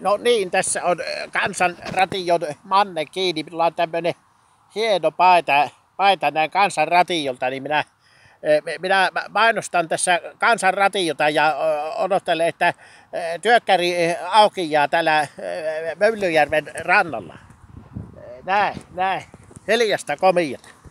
No niin, tässä on äh, kansanradion Manne kiinni. Minulla on tämmöinen hieno paita, paita näin kansanradiolta, niin minä, äh, minä mainostan tässä kansanradiota ja odottelen, että äh, työkkäri aukiaa täällä Möllyjärven rannalla. Näin, näin. Heljasta komiota.